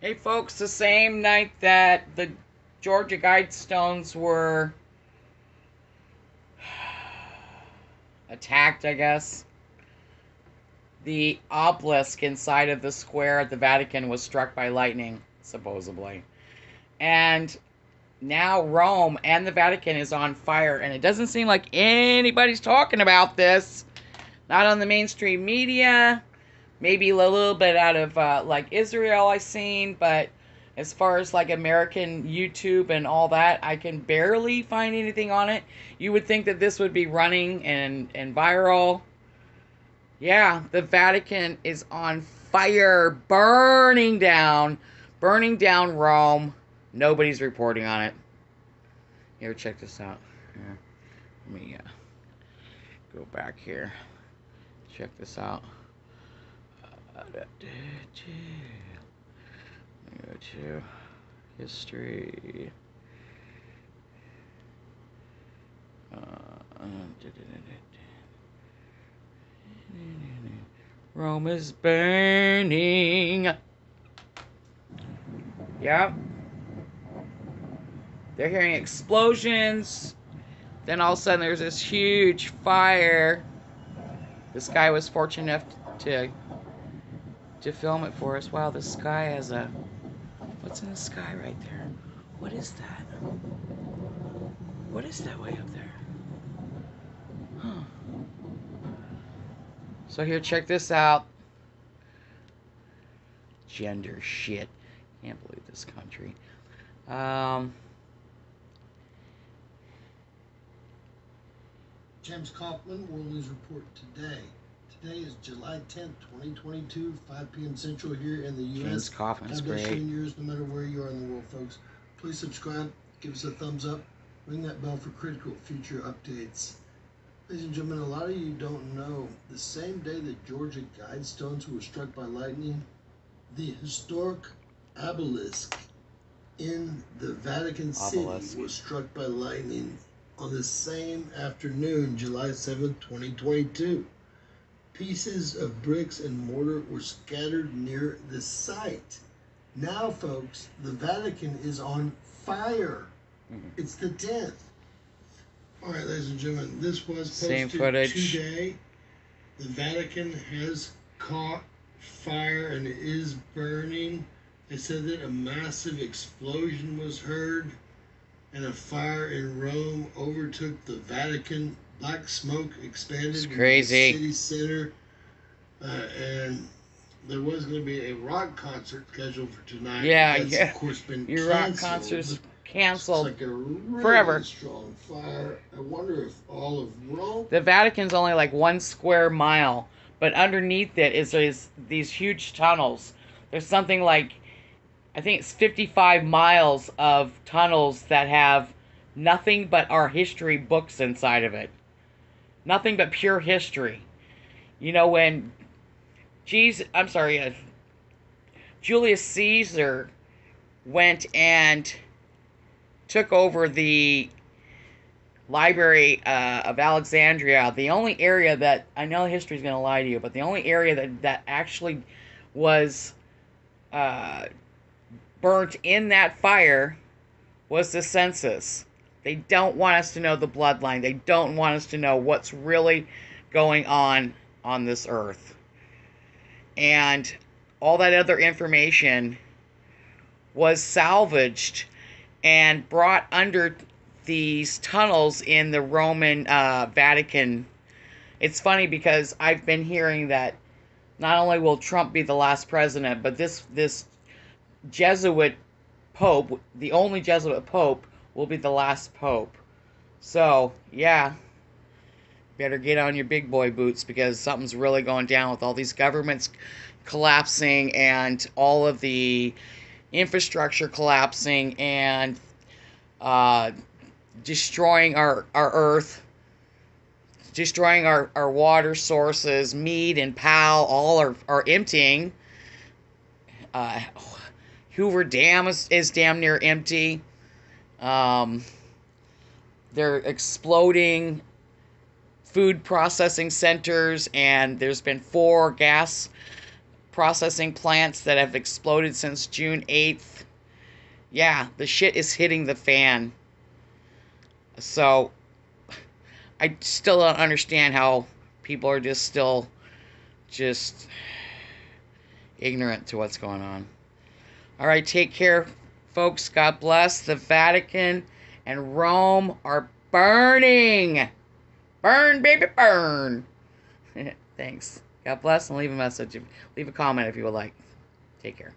Hey, folks, the same night that the Georgia Guidestones were attacked, I guess, the obelisk inside of the square at the Vatican was struck by lightning, supposedly. And now Rome and the Vatican is on fire, and it doesn't seem like anybody's talking about this. Not on the mainstream media maybe a little bit out of uh, like Israel I seen, but as far as like American YouTube and all that, I can barely find anything on it. You would think that this would be running and and viral. Yeah, the Vatican is on fire, burning down, burning down Rome. Nobody's reporting on it. Here, check this out. Here. Let me uh, go back here. Check this out. Go to history. Rome is burning. Yeah. They're hearing explosions. Then all of a sudden there's this huge fire. This guy was fortunate enough to to film it for us. Wow, the sky has a... What's in the sky right there? What is that? What is that way up there? Huh. So here, check this out. Gender shit. Can't believe this country. Um... James Kaufman, World News Report today. Today is July 10th, 2022, 5 p.m. Central here in the U.S. James Kaufman's God great. yours, no matter where you are in the world, folks. Please subscribe, give us a thumbs up, ring that bell for critical future updates. Ladies and gentlemen, a lot of you don't know, the same day that Georgia Guidestones were struck by lightning, the historic obelisk in the Vatican Obelisk. City was struck by lightning on the same afternoon, July 7th, 2022. Pieces of bricks and mortar were scattered near the site. Now, folks, the Vatican is on fire. Mhm. It's the 10th. All right, ladies and gentlemen, this was posted Same footage. today. The Vatican has caught fire and is burning. They said that a massive explosion was heard and a fire in Rome overtook the Vatican. Black smoke expanded It's crazy. city center, uh, and there was going to be a rock concert scheduled for tonight. Yeah, That's, yeah. Of course, been Your rock canceled. concert's It's canceled. like a really forever. strong fire. I wonder if all of Rome. The Vatican's only like one square mile, but underneath it is, is these huge tunnels. There's something like, I think it's 55 miles of tunnels that have nothing but our history books inside of it. Nothing but pure history. You know, when, Jesus, I'm sorry, uh, Julius Caesar went and took over the Library uh, of Alexandria, the only area that I know history's going to lie to you, but the only area that that actually was uh, burnt in that fire was the census. They don't want us to know the bloodline. They don't want us to know what's really going on on this earth. And all that other information was salvaged and brought under these tunnels in the Roman uh, Vatican. It's funny because I've been hearing that not only will Trump be the last president, but this this Jesuit pope, the only Jesuit pope, will be the last pope. So yeah, better get on your big boy boots because something's really going down with all these governments collapsing and all of the infrastructure collapsing and uh, destroying our, our earth, destroying our, our water sources, Mead and Powell all are, are emptying. Uh, Hoover Dam is, is damn near empty. Um, they're exploding food processing centers, and there's been four gas processing plants that have exploded since June 8th. Yeah, the shit is hitting the fan. So, I still don't understand how people are just still just ignorant to what's going on. All right, take care, folks. God bless. The Vatican and Rome are burning. Burn, baby, burn. Thanks. God bless and leave a message. Leave a comment if you would like. Take care.